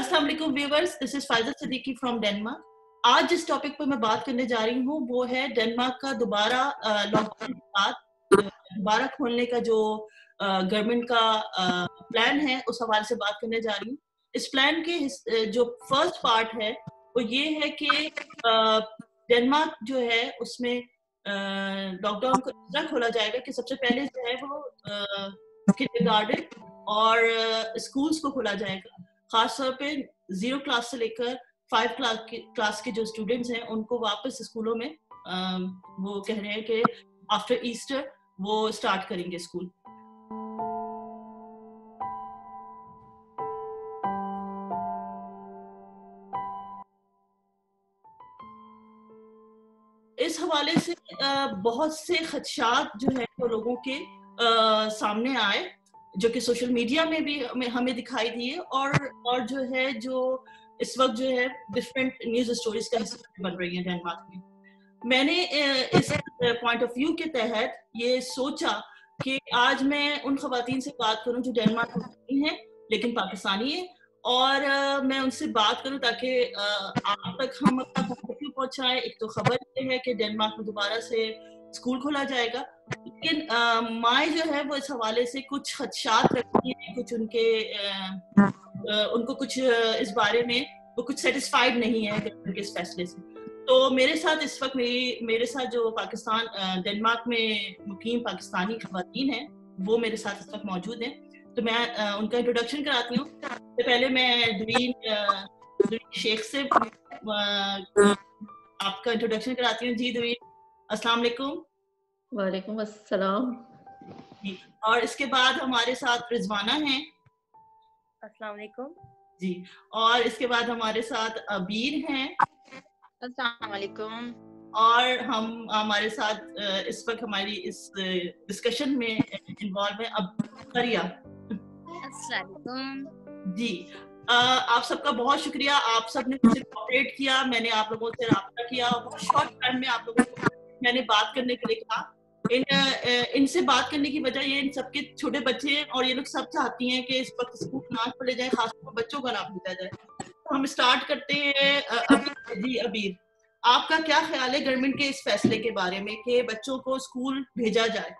अस्सलाम वालेकुम this is from Denmark आज जिस टॉपिक पर मैं बात करने जा रही हूँ, वो है डेनमार्क का दोबारा लॉकडाउन के बाद, दोबारा खोलने का जो गवर्नमेंट का प्लान है, उस हवाले से बात करने जा रही हूँ। इस प्लान के जो फ़र्स्ट पार्ट है, वो ये है कि डेनमार्क जो है, उसमें लॉकडाउन को इतना खोला जाएगा कि सबसे पहले जो है वो किंडरगार्टन और स्कूल्स को खोला जाएगा। खासतौर पे ज़ीरो क्लास से लेकर फाइव क्लास के क्लास के जो स्टूडेंट्स हैं उनको वापस स्कूलों में आ, वो कह रहे हैं कि आफ्टर ईस्टर वो स्टार्ट करेंगे स्कूल इस हवाले से बहुत से खदशात जो है वो लोगों के सामने आए। जो कि सोशल मीडिया में भी हमें दिखाई दिए और और जो है, जो इस वक्त जो है डिफरेंट न्यूज़ स्टोरीज का हिस्सा बन रही है डेनमार्क में। मैंने इस पॉइंट ऑफ़ व्यू के तहत ये सोचा कि आज मैं उन खातन से बात करूँ जो डेनमार्क में हैं, लेकिन पाकिस्तानी है, और मैं उनसे बात करूँ ताकि आप तक हम अपना पहुँचाए। एक तो खबर ये है कि डेनमार्क में दोबारा से स्कूल खोला जाएगा। लेकिन माए जो है वो इस हवाले से कुछ खदशात रखती है कुछ उनके आ, उनको कुछ इस बारे में वो कुछ सेटिस्फाइड नहीं है उनके इस फैसले से। तो मेरे साथ इस वक्त मेरी मेरे साथ जो पाकिस्तान डेनमार्क में मुकीम पाकिस्तानी खातन है वो मेरे साथ इस वक्त मौजूद हैं। तो मैं आ, उनका इंट्रोडक्शन कराती हूँ। तो पहले मैं दुरीन शेख से आपका इंट्रोडक्शन कराती हूँ। जी दुरीन। अस्सलाम वालेकुम वालेकुम अस्सलाम और इसके बाद हमारे साथ रिजवाना है। अस्सलाम वालेकुम जी और इसके बाद हमारे साथ अबीर हैं। अस्सलाम वालेकुम और हम हमारे साथ इस वक्त हमारी इस डिस्कशन में इन्वॉल्व है अब करिया जी आप सबका बहुत शुक्रिया। आप सबने मुझसे कोऑपरेट किया मैंने आप लोगों से रहा किया बहुत शॉर्ट टाइम में आप लोगों को मैंने बात करने के लिए कहा। इन इनसे बात करने की वजह ये इन सबके छोटे बच्चे हैं और ये लोग सब चाहती हैं कि इस वक्त स्कूल ना खोले जाए खासतौर पर बच्चों का नाम भेजा जाए। तो हम स्टार्ट करते हैं जी अबीर आपका क्या ख्याल है गवर्नमेंट के इस फैसले के बारे में कि बच्चों को स्कूल भेजा जाए?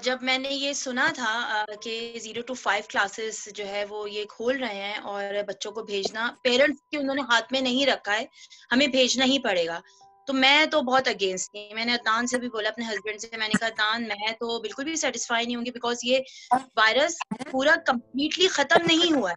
जब मैंने ये सुना था कि ज़ीरो टू फाइव क्लासेस जो है वो ये खोल रहे हैं और बच्चों को भेजना पेरेंट्स के उन्होंने हाथ में नहीं रखा है, हमें भेजना ही पड़ेगा। तो मैं तो बहुत अगेंस्ट थी। मैंने अदान से भी बोला, अपने हस्बैंड से। मैंने कहा अदान मैं तो बिल्कुल भी सेटिस्फाई नहीं होंगी बिकॉज़ ये वायरस पूरा कम्प्लीटली खत्म नहीं हुआ है।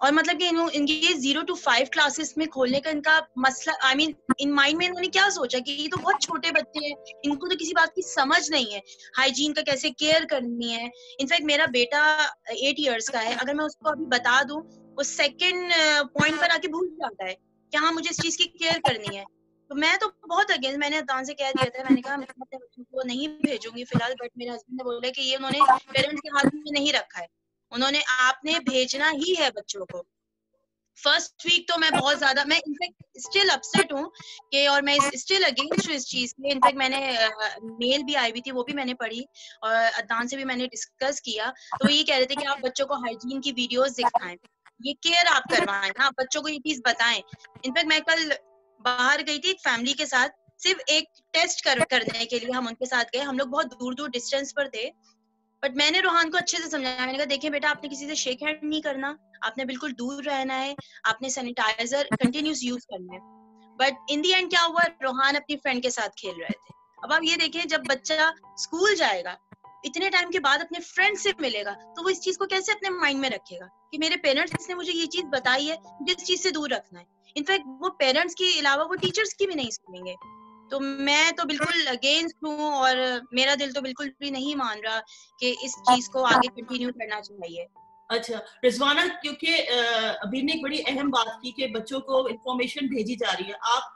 और मतलब कि इनके ज़ीरो टू फाइव क्लासेस में खोलने का इनका मसला आई मीन इन माइंड में इन्होंने क्या सोचा कि ये तो बहुत छोटे बच्चे हैं, इनको तो किसी बात की समझ नहीं है। हाइजीन का कैसे केयर करनी है? इनफैक्ट मेरा बेटा एट ईयर्स का है। अगर मैं उसको अभी बता दूँ, वो सेकेंड पॉइंट पर आके भूल जाता है कि हाँ मुझे इस चीज़ की केयर करनी है। तो मैं तो बहुत अगेंस्ट मैंने अदान से कह दिया था, मैंने कहा, मैं अपने बच्चों को नहीं भेजूँगी फ़िलहाल बट मेरे हस्बैंड ने बोला कि ये उन्होंने पेरेंट्स के हाथ में नहीं रखा है। उन्होंने आपने भेजना ही है बच्चों को। फ़र्स्ट वीक तो मैं बहुत ज़्यादा, मैं इनफैक्ट स्टिल अपसेट हूँ कि, और मैं स्टिल अगेंस्ट हूँ इस चीज़ के इनफैक्ट मैंने मेल भी आई हुई थी, वो भी मैंने पढ़ी, और अदान से भी मैंने डिस्कस किया। तो ये कह रहे थे कि आप बच्चों को हाइजीन की वीडियोस दिखाएँ। ये केयर आप करवाएँ ना बच्चों को ये चीज़ बताएँ। इनफैक्ट मैं कल बाहर गई थी एक फैमिली के साथ, सिर्फ़ एक टेस्ट कर, करने के लिए हम उनके साथ गए। हम लोग बहुत दूर दूर डिस्टेंस पर थे। बट मैंने रोहान को अच्छे से समझाया। मैंने कहा, देखिए बेटा, आपने किसी से शेक हैंड नहीं करना। आपने बिल्कुल दूर रहना है। आपने सैनिटाइजर कंटिन्यूस यूज़ करना है। बट इन दी एंड क्या हुआ? रोहान अपनी फ्रेंड के साथ खेल रहे थे। अब आप ये देखें जब बच्चा स्कूल जाएगा, इतने टाइम के बाद अपने फ्रेंड से मिलेगा तो वो इस चीज़ को कैसे अपने माइंड में रखेगा कि मेरे पेरेंट्स ने मुझे ये चीज़ बताई है इस चीज़ से दूर रखना है। इनफैक्ट वो पेरेंट्स के अलावा वो टीचर्स की भी नहीं सुनेंगे। तो मैं तो बिल्कुल अगेंस्ट हूँ और मेरा दिल तो बिल्कुल भी नहीं मान रहा कि इस चीज़ को आगे कंटिन्यू करना चाहिए। अच्छा रिजवाना, क्योंकि अभी ने एक बड़ी अहम बात की कि बच्चों को इन्फॉर्मेशन भेजी जा रही है। आप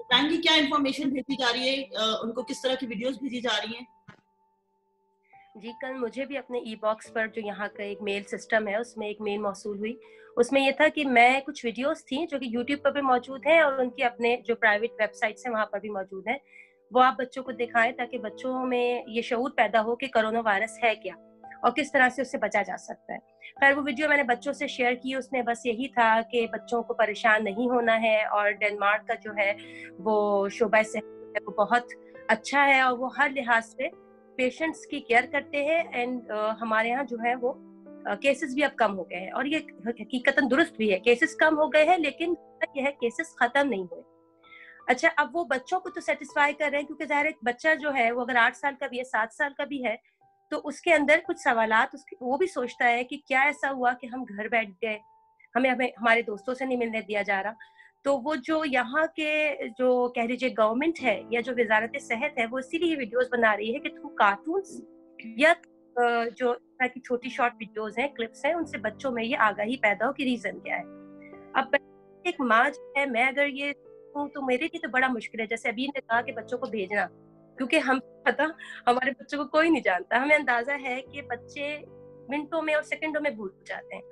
बताएँगे क्या इन्फॉर्मेशन भेजी जा रही है? उनको किस तरह की वीडियोस भेजी जा रही हैं? जी, कल मुझे भी अपने ई बॉक्स पर जो यहाँ का एक मेल सिस्टम है, उसमें एक मेल मौसू हुई। उसमें ये था कि मैं कुछ वीडियोस थी जो कि यूट्यूब पर भी मौजूद हैं और उनकी अपने जो प्राइवेट वेबसाइट्स हैं, वहाँ पर भी मौजूद हैं। वो आप बच्चों को दिखाएँ ताकि बच्चों में ये शूर पैदा हो कि कोरोना वायरस है क्या और किस तरह से उससे बचा जा सकता है। खैर, वो वीडियो मैंने बच्चों से शेयर की, उसमें बस यही था कि बच्चों को परेशान नहीं होना है और डेनमार्क का जो है, वो शोबा से वो बहुत अच्छा है और वो हर लिहाज से पेशेंट्स की केयर करते हैं एंड हमारे यहाँ जो है वो केसेस uh, भी अब कम हो गए हैं और ये हकीकतन दुरुस्त भी है। केसेस कम हो गए हैं लेकिन यह केसेस खत्म नहीं हुए। अच्छा अब वो बच्चों को तो सेटिस्फाई कर रहे हैं क्योंकि ज़ाहिर एक बच्चा जो है वो अगर आठ साल का भी है सात साल का भी है तो उसके अंदर कुछ सवाल वो भी सोचता है कि क्या ऐसा हुआ कि हम घर बैठ गए हमें हमें हमारे दोस्तों से नहीं मिलने दिया जा रहा। तो वो जो यहाँ के जो कह लीजिए गवर्नमेंट है या जो वजारत सेहत है, वो इसीलिए वीडियोस बना रही है कि थ्रू कार्टून्स या जो तरह की छोटी शॉर्ट वीडियोस हैं क्लिप्स हैं, उनसे बच्चों में ये आगाही पैदा हो कि रीजन क्या है। अब एक माँ जो है, मैं अगर ये हूँ तो मेरे लिए तो बड़ा मुश्किल है। जैसे अभी ने कहा कि बच्चों को भेजना, क्योंकि हम पता, हमारे बच्चों को कोई नहीं जानता। हमें अंदाज़ा है कि बच्चे मिनटों में और सेकंडों में भूल जाते हैं।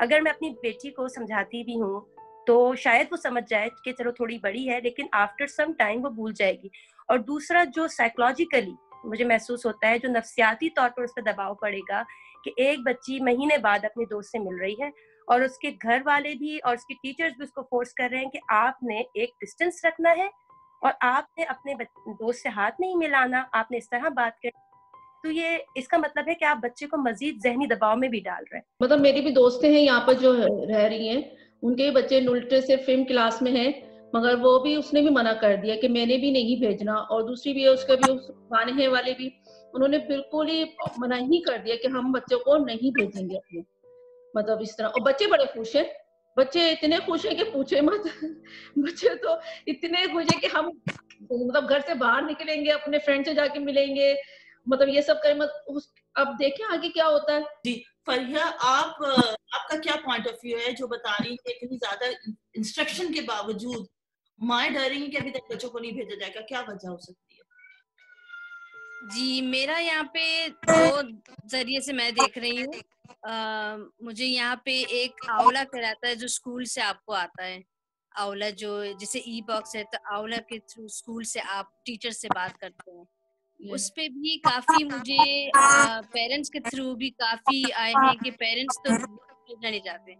अगर मैं अपनी बेटी को समझाती भी हूँ तो शायद वो समझ जाए कि चलो थोड़ी बड़ी है, लेकिन आफ्टर सम टाइम वो भूल जाएगी। और दूसरा जो साइकोलॉजिकली मुझे महसूस होता है, जो नफसियाती तौर पर उस पर दबाव पड़ेगा कि एक बच्ची महीने बाद अपने दोस्त से मिल रही है और उसके घर वाले भी और उसके टीचर्स भी उसको फोर्स कर रहे हैं कि आपने एक डिस्टेंस रखना है और आपने अपने दोस्त से हाथ नहीं मिलाना, आपने इस तरह बात कर तो ये, इसका मतलब है कि आप बच्चे को मजीद जहनी दबाव में भी डाल रहे हैं। मतलब मेरी भी दोस्तें हैं यहाँ पर जो रह रही हैं उनके बच्चे नुल्टे से फ़िल्म क्लास में हैं, मगर वो भी, उसने भी मना कर दिया कि मैंने भी नहीं भेजना। और दूसरी भी है, उसका भी, उस खाने वाले भी, उन्होंने बिल्कुल ही मना ही कर दिया कि हम बच्चों को नहीं भेजेंगे अपने। मतलब इस तरह। और बच्चे बड़े खुश हैं। बच्चे इतने खुश हैं कि पूछे मत। बच्चे तो इतने खुश हैं कि हम मतलब घर से बाहर निकलेंगे, अपने फ्रेंड से जाके मिलेंगे। मतलब ये सब करें मत उस, अब देखें आगे क्या होता है। जी। फरिया आप, आपका क्या पॉइंट ऑफ़ व्यू है जो बता रही है? कि ज़्यादा इंस्ट्रक्शन के बावजूद माए डर रही कि अभी तक बच्चों को नहीं भेजा जाएगा, क्या वजह हो सकती है? जी, मेरा यहाँ पे दो ज़रिए से मैं देख रही हूँ। मुझे यहाँ पे एक आंवला कराता है जो स्कूल से आपको आता है। आंवला जो, जैसे ई बॉक्स है तो आंवला के थ्रू स्कूल से आप टीचर से बात करते हैं। उस पे भी काफ़ी मुझे पेरेंट्स के थ्रू भी काफ़ी आए हैं कि पेरेंट्स तो भेजना नहीं चाहते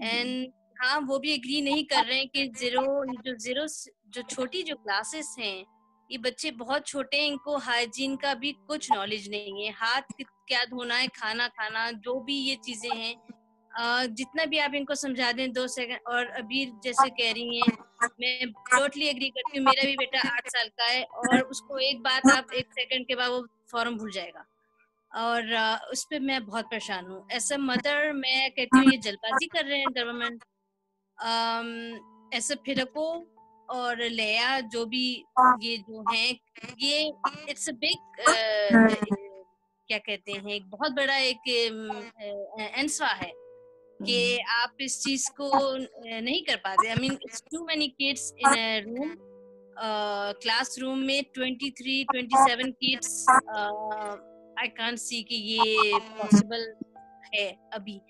एंड हाँ वो भी एग्री नहीं कर रहे हैं कि ज़ीरो जो ज़ीरो जो छोटी जो क्लासेस हैं ये बच्चे बहुत छोटे हैं इनको हाइजीन का भी कुछ नॉलेज नहीं है। हाथ क्या धोना है खाना खाना जो भी ये चीज़ें हैं जितना भी आप इनको समझा दें दो सेकंड और अभी जैसे कह रही हैं, मैं टोटली एग्री करती हूँ, मेरा भी बेटा आठ साल का है, और उसको एक बात आप एक सेकंड के बाद वो फॉर्म भूल जाएगा। और उस पर मैं बहुत परेशान हूँ। अ मदर मैं कहती हूँ, ये जल्दबाजी कर रहे हैं गवर्नमेंट ऐसे फिरको और लेया, जो भी ये जो है, ये इट्स अ बिग क्या कहते हैं, एक बहुत बड़ा एक एंसवा है। कि हम्म। आप इस चीज़ को नहीं कर पाते। I mean too many kids in a room classroom में 23 27 किड्स आई कांट सी कि ये पॉसिबल है अभी।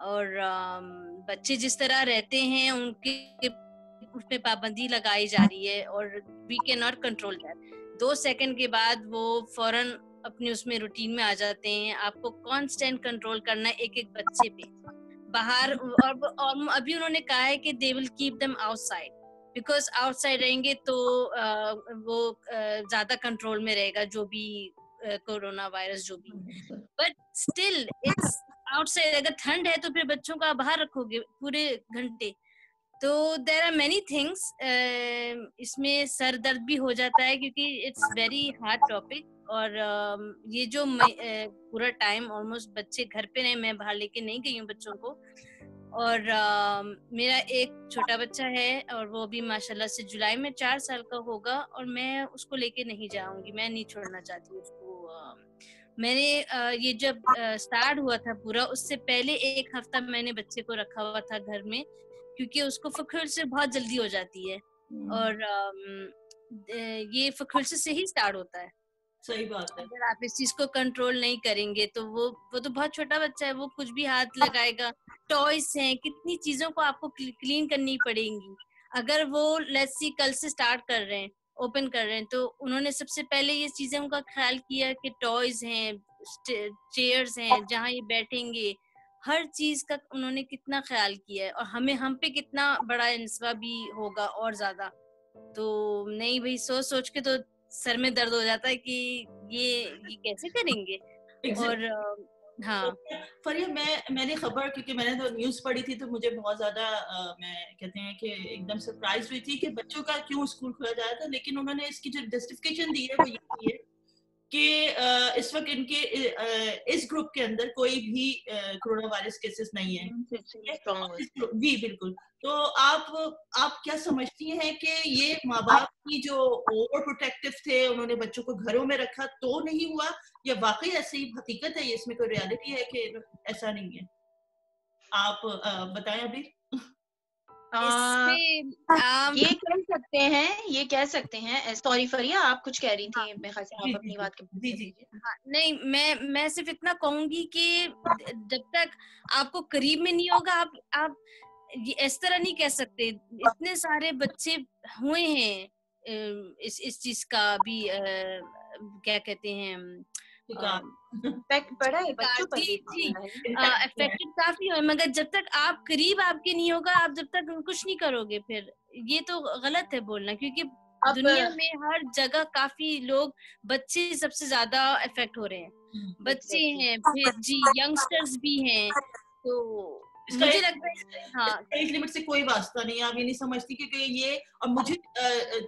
और uh, बच्चे जिस तरह रहते हैं उनके उसमें पाबंदी लगाई जा रही है और we can not control that दो सेकंड के बाद वो फ़ौरन अपने उसमें रूटीन में आ जाते हैं। आपको कांस्टेंट कंट्रोल करना है एक एक बच्चे पे। बाहर और, और अभी उन्होंने कहा है कि they will keep them outside because outside रहेंगे तो आ, वो ज़्यादा कंट्रोल में रहेगा जो भी कोरोना वायरस जो भी बट स्टिल इट्स आउटसाइड अगर ठंड है तो फिर बच्चों का बाहर रखोगे पूरे घंटे। तो देर आर मेनी थिंग्स इसमें सर दर्द भी हो जाता है क्योंकि इट्स वेरी हार्ड टॉपिक और uh, ये जो पूरा टाइम ऑलमोस्ट बच्चे घर पे रहे मैं बाहर लेके नहीं गई हूँ बच्चों को और uh, मेरा एक छोटा बच्चा है और वो भी माशाल्लाह से जुलाई में चार साल का होगा और मैं उसको लेके नहीं जाऊँगी मैं नहीं छोड़ना चाहती उसको uh, मैंने ये जब स्टार्ट हुआ था पूरा उससे पहले एक हफ़्ता मैंने बच्चे को रखा हुआ था घर में क्योंकि उसको फखर से बहुत जल्दी हो जाती है। हम्म। और ये फखर से ही स्टार्ट होता है। सही बात है। अगर आप इस चीज़ को कंट्रोल नहीं करेंगे तो वो वो तो बहुत छोटा बच्चा है वो कुछ भी हाथ लगाएगा। टॉयस हैं कितनी चीज़ों को आपको क्लीन करनी पड़ेगी। अगर वो लेट्स कल से स्टार्ट कर रहे हैं ओपन कर रहे हैं तो उन्होंने सबसे पहले ये चीज़ें उनका ख्याल किया कि टॉयज हैं चेयर्स हैं जहाँ ये बैठेंगे। हर चीज़ का उन्होंने कितना ख्याल किया है और हमें हम पे कितना बड़ा इंसवा भी होगा और ज़्यादा। तो नहीं भाई सोच सोच के तो सर में दर्द हो जाता है कि ये ये कैसे करेंगे? और हाँ। फरिया मैं मैंने खबर क्योंकि मैंने तो न्यूज़ पढ़ी थी तो मुझे बहुत ज़्यादा मैं कहते हैं कि एकदम सरप्राइज़ हुई थी कि बच्चों का क्यों स्कूल खोला जा रहा था लेकिन उन्होंने इसकी जो जस्टिफिकेशन दी है वो ये है कि इस वक्त इनके इस ग्रुप के अंदर कोई भी कोरोना वायरस केसेस नहीं है। जी बिल्कुल। तो आप आप क्या समझती हैं कि ये माँ बाप की जो ओवर प्रोटेक्टिव थे उन्होंने बच्चों को घरों में रखा तो नहीं हुआ? या वाकई ऐसी हकीकत है इसमें कोई रियलिटी है कि ऐसा नहीं है? आप बताएँ अभी। ये कह सकते हैं ये कह सकते हैं सॉरी फरिया आप कुछ कह रही थी हाँ, मैं खास आप अपनी बात जी। जी हाँ, नहीं मैं मैं सिर्फ़ इतना कहूँगी कि जब तक आपको करीब में नहीं होगा आप आप इस तरह नहीं कह सकते। इतने सारे बच्चे हुए हैं इस इस चीज़ का भी क्या कहते हैं इफ़ेक्ट पड़ा है बच्चों पर इफेक्टेड काफ़ी है मगर जब तक आप करीब आपके नहीं होगा आप जब तक कुछ नहीं करोगे फिर ये तो गलत है बोलना क्योंकि दुनिया में हर जगह काफ़ी लोग बच्चे सबसे ज़्यादा इफ़ेक्ट हो रहे हैं। हम्म, बच्चे हैं फिर जी यंगस्टर्स भी हैं तो मुझे लगता है हाँ। एज लिमिट से कोई वास्ता नहीं आप ये नहीं समझती क्योंकि ये और मुझे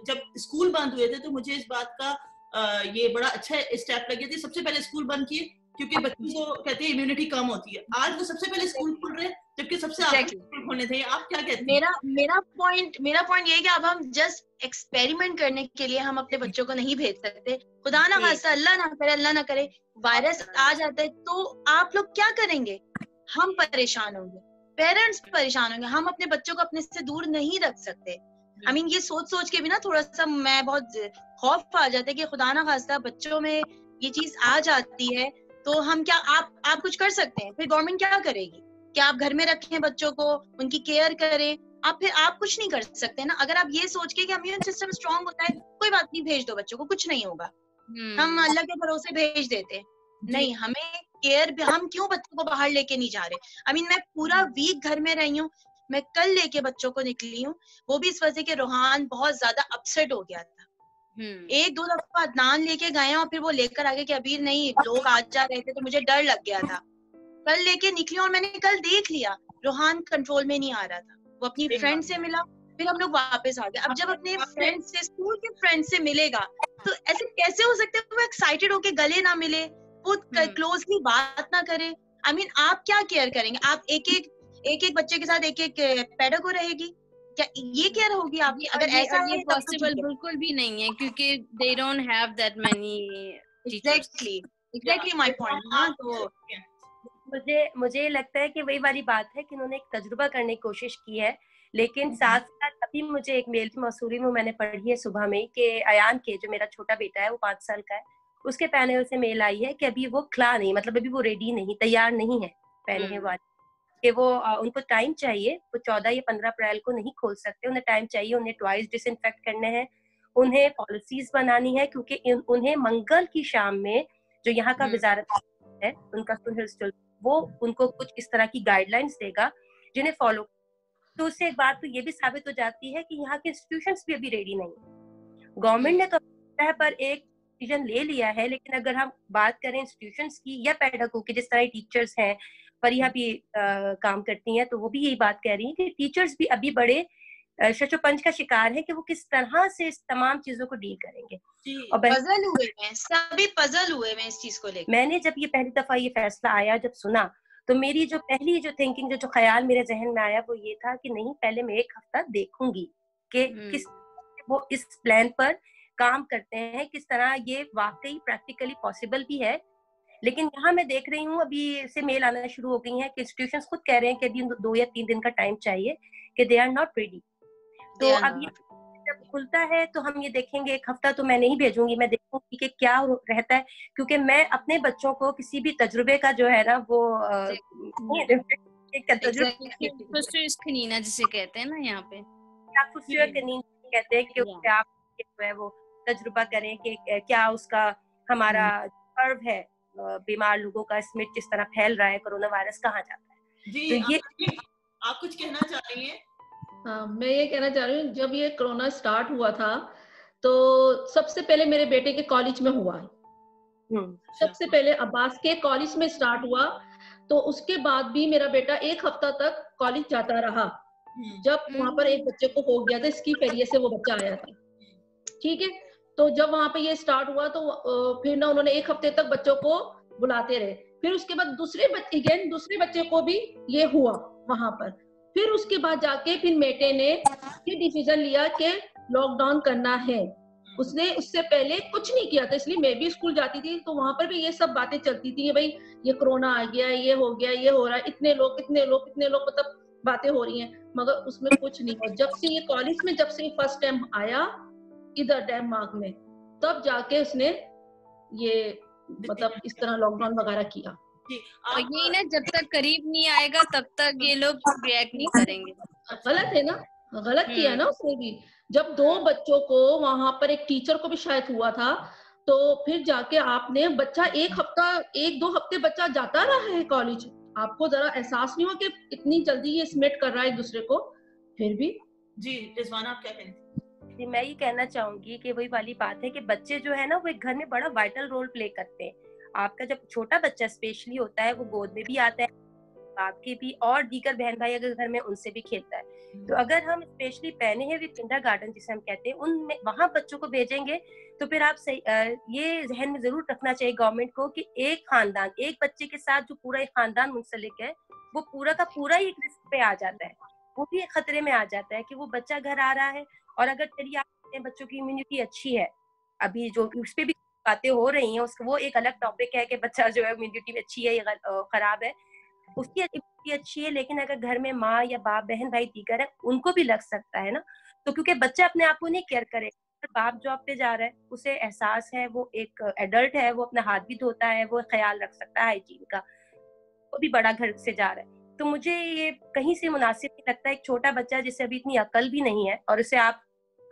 जब स्कूल बंद हुए थे तो मुझे इस बात का ये बड़ा अच्छा स्टेप लगे थे। सबसे पहले स्कूल बंद किए क्योंकि बच्चों को कहते हैं इम्यूनिटी कम होती है। आज वो सबसे पहले स्कूल खुल रहे जबकि सबसे आगे खोलने थे। आप क्या कहते हैं? मेरा मेरा पॉइंट मेरा पॉइंट ये है कि अब हम जस्ट एक्सपेरिमेंट करने के लिए हम अपने बच्चों को नहीं भेज सकते। खुदा ना खासा अल्लाह ना करे अल्लाह ना करे। वायरस आ जाता है तो आप लोग क्या करेंगे? हम परेशान होंगे। पेरेंट्स परेशान होंगे। हम अपने बच्चों को अपने से दूर नहीं रख सकते। आई I मीन mean, ये सोच सोच के भी ना थोड़ा सा मैं बहुत खौफ आ जाता है कि खुदा ना खास्ता बच्चों में ये चीज़ आ जाती है तो हम क्या आप आप कुछ कर सकते हैं? फिर गवर्नमेंट क्या करेगी? क्या आप घर में रखें बच्चों को उनकी केयर करें? आप फिर आप कुछ नहीं कर सकते ना? अगर आप ये सोच के कि इम्यून सिस्टम स्ट्रांग होता है कोई बात नहीं भेज दो बच्चों को कुछ नहीं होगा। hmm. हम अल्लाह के भरोसे भेज देते नहीं हमें केयर भी हम क्यों बच्चों को बाहर लेके नहीं जा रहे? आई I मीन mean, मैं पूरा वीक घर में रही हूँ मैं कल लेके बच्चों को निकली हूँ वो भी इस वजह के रोहान बहुत ज़्यादा अपसेट हो गया था। हम्म। एक दो दफ़ा अदनान लेके गए और फिर वो लेकर आगे कि अभी नहीं लोग आ जा रहे थे तो मुझे डर लग गया था। कल लेके निकली और मैंने कल देख लिया रोहान कंट्रोल में नहीं आ रहा था। वो अपनी फ्रेंड से मिला फिर हम लोग वापस आ गए। अब जब अपने फ्रेंड से स्कूल के फ्रेंड से मिलेगा तो ऐसे कैसे हो सकते वो एक्साइटेड होके गले ना मिले वो क्लोजली हम्म। बात ना करे? आई I मीन mean, आप क्या केयर करेंगे? आप एक एक एक एक बच्चे के साथ एक एक पेडागो रहेगी? क्या ये क्या होगी आपकी? अगर ऐसा ये पॉसिबल बिल्कुल भी नहीं है क्योंकि they don't have that money exactly exactly my point हाँ तो मुझे मुझे लगता है कि वही वाली बात है कि उन्होंने एक तजुर्बा करने की कोशिश की है लेकिन हम्म। साथ साथ अभी मुझे एक मेल की मसूरी में मैंने पढ़ी है सुबह में कि अयान के जो मेरा छोटा बेटा है वो पाँच साल का है उसके पैनल से मेल आई है कि अभी वो खिला नहीं मतलब अभी वो रेडी नहीं तैयार नहीं है पहने हम्म। वाली। कि वो उनको टाइम चाहिए। वो चौदह या पंद्रह अप्रैल को नहीं खोल सकते। उन्हें टाइम चाहिए उन्हें ट्वाइस डिसइंफेक्ट करने हैं। उन्हें पॉलिसीज़ बनानी है क्योंकि उन्हें मंगल की शाम में जो यहाँ का हम्म। वजारत है उनका वो उनको कुछ इस तरह की गाइडलाइंस देगा जिन्हें फॉलो तो उससे एक बात तो ये भी साबित हो जाती है कि यहाँ के इंस्टीट्यूशन भी अभी रेडी नहीं गवर्नमेंट ने तो पर एक डिसीज़न ले लिया है लेकिन अगर हम बात करें इंस्टीट्यूशन की या पेडागो की जिस तरह टीचर्स हैं परिया भी आ, काम करती हैं तो वो भी यही बात कह रही है कि टीचर्स भी अभी बड़े शशोपंच का शिकार है कि वो किस तरह से इस तमाम चीज़ों को डील करेंगे और पजल हुए हैं सभी पजल हुए हैं इस चीज़ को लेकर मैंने जब ये पहली दफ़ा ये फैसला आया जब सुना तो मेरी जो पहली जो थिंकिंग जो जो ख्याल मेरे जहन में आया वो ये था कि नहीं पहले मैं एक हफ़्ता देखूँगी कि हम्म। किस वो इस प्लान पर काम करते हैं किस तरह ये वाकई प्रैक्टिकली पॉसिबल भी है लेकिन यहाँ मैं देख रही हूँ अभी से मेल आना शुरू हो गई है कि इंस्टीट्यूशन खुद कह रहे हैं कि अभी दो या तीन दिन का टाइम चाहिए कि दे आर नॉट रेडी तो अब ये जब खुलता है तो हम ये देखेंगे एक हफ़्ता तो मैं नहीं भेजूँगी मैं देखूँगी कि क्या रहता है। क्योंकि मैं अपने बच्चों को किसी भी तजुर्बे का जो है ना वो जिसे कहते हैं ना यहाँ पे कहते हैं कि आप जो है वो तजुर्बा करें कि क्या उसका हमारा कर्व है बीमार लोगों का स्मिट जिस तरह फैल रहा है कोरोना वायरस कहाँ जाता है? जी तो ये आप, कुछ कहना चाह रही हैं हाँ मैं ये कहना चाह रही हूँ जब ये कोरोना स्टार्ट हुआ था तो सबसे पहले मेरे बेटे के कॉलेज में हुआ। हम्म, सबसे पहले अब्बास के कॉलेज में स्टार्ट हुआ तो उसके बाद भी मेरा बेटा एक हफ़्ता तक कॉलेज जाता रहा। हम्म, जब वहाँ पर एक बच्चे को हो गया था इसकी फेरिए से वो बच्चा आया था। ठीक है? तो जब वहाँ पे ये स्टार्ट हुआ तो फिर ना उन्होंने एक हफ़्ते तक बच्चों को बुलाते रहे। फिर उसके बाद दूसरे बच्चे अगेन दूसरे बच्चे को भी ये हुआ वहाँ पर। फिर उसके बाद जाके फिर बेटे ने ये डिसीज़न लिया कि लॉकडाउन करना है। उसने उससे पहले कुछ नहीं किया था, इसलिए मैं भी स्कूल जाती थी तो वहाँ पर भी ये सब बातें चलती थी भाई, ये कोरोना आ गया, ये हो गया, ये हो रहा है, इतने लोग इतने लोग इतने लोग मतलब बातें हो रही हैं, मगर उसमें कुछ नहीं हुआ। जब से ये कॉलेज में, जब से फ़र्स्ट टाइम आया इधर डेनमार्क में। तब जाके उसने ये मतलब इस तरह लॉकडाउन वगैरह किया। जी और यही ना जब तक करीब नहीं आएगा तब तक ये लोग रिएक्ट नहीं करेंगे। गलत है ना? गलत किया ना उसने भी। जब दो बच्चों को वहाँ पर एक टीचर को भी शायद हुआ था तो फिर जाके आपने बच्चा एक हफ़्ता एक दो हफ़्ते बच्चा जाता रहा है कॉलेज आपको जरा एहसास नहीं हुआ कि इतनी जल्दी ये स्मिट कर रहा है एक दूसरे को? फिर भी? जी रिजवाना आप क्या कहेंगे जी मैं ये कहना चाहूँगी कि वही वाली बात है कि बच्चे जो है ना वो एक घर में बड़ा वाइटल रोल प्ले करते हैं। आपका जब छोटा बच्चा स्पेशली होता है वो गोद में भी आता है बाप के भी और दीगर बहन भाई अगर घर में उनसे भी खेलता है। तो अगर हम स्पेशली पहने हैं किंडर गार्डन जिसे हम कहते हैं उनमें वहाँ बच्चों को भेजेंगे तो फिर आप सही ये जहन में ज़रूर रखना चाहिए गवर्नमेंट को कि एक खानदान एक बच्चे के साथ जो पूरा एक खानदान मुंसलिक है वो पूरा का पूरा ही एक रिस्क पे आ जाता है। वो भी एक खतरे में आ जाता है कि वो बच्चा घर आ रहा है और अगर चलिए आप कहते बच्चों की इम्यूनिटी अच्छी है, अभी जो उस पर भी बातें हो रही हैं, उसका वो एक अलग टॉपिक है कि बच्चा जो है इम्यूनिटी अच्छी है या खराब है, उसकी इम्यूनिटी अच्छी है, लेकिन अगर घर में माँ या बाप, बहन, भाई दीगर है उनको भी लग सकता है ना? तो क्योंकि बच्चा अपने आप को नहीं केयर करे बाप जॉब पे जा रहा है, उसे एहसास है, वो एक एडल्ट है, वो अपना हाथ भी धोता है, वो ख्याल रख सकता है हाइजीन का, वो भी बड़ा घर से जा रहा है। तो मुझे ये कहीं से मुनासिब नहीं लगता, एक छोटा बच्चा जिसे अभी इतनी अकल भी नहीं है और उसे आप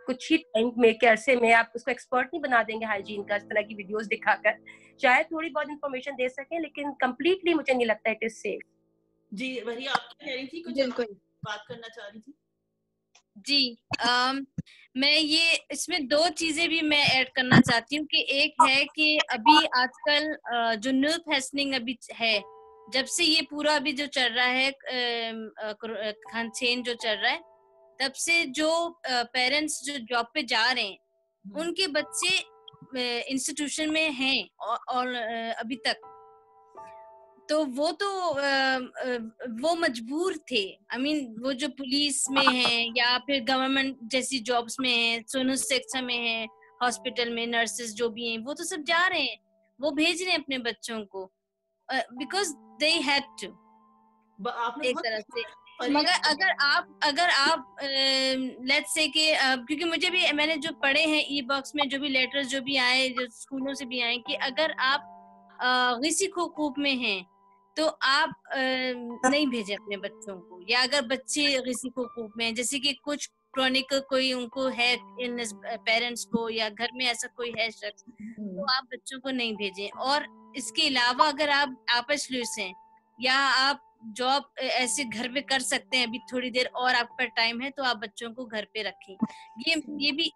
कुछ ही टाइम में के अरसे में आप उसको एक्सपर्ट नहीं बना देंगे हाइजीन का इस तरह की वीडियोस दिखाकर। शायद थोड़ी बहुत इंफॉर्मेशन दे सकें लेकिन कम्प्लीटली मुझे नहीं लगता इट इज़ सेफ़ जी वही आप क्या कह रही थी कुछ बात करना चाह रही थी। जी अम, मैं ये इसमें दो चीज़ें भी मैं ऐड करना चाहती हूँ कि एक है कि अभी आजकल जो न्यू फेस्टनिंग अभी है जब से ये पूरा अभी जो चल रहा है खानसेन जो चल रहा है तब से जो पेरेंट्स जो जॉब पे जा रहे हैं हम्म, उनके बच्चे इंस्टीट्यूशन में हैं और, और अभी तक। तो वो तो वो मजबूर थे। आई I मीन mean, वो जो पुलिस में है या फिर गवर्नमेंट जैसी जॉब्स में है सोनू सेक्टर में है हॉस्पिटल में नर्सेस जो भी हैं वो तो सब जा रहे हैं। वो भेज रहे हैं अपने बच्चों को। बिकॉज़ दे हैड टू आपने एक तरह से। मगर अगर आप अगर आप लेट्स से कि क्योंकि मुझे भी मैंने जो पढ़े हैं ई बॉक्स में जो भी लेटर्स जो भी आए जो स्कूलों से भी आए कि अगर आप किसी खूब में हैं तो आप अ, नहीं भेजें अपने बच्चों को। या अगर बच्चे किसी खूब में हैं जैसे कि कुछ क्रॉनिक कोई उनको है इन पेरेंट्स को या घर में ऐसा कोई है शख्स तो आप बच्चों को नहीं भेजें। और इसके अलावा अगर आप आपस लूस हैं या आप जॉब ऐसे घर पे कर सकते हैं अभी थोड़ी देर और आप पर टाइम है तो आप बच्चों को घर पे रखें। ये ये भी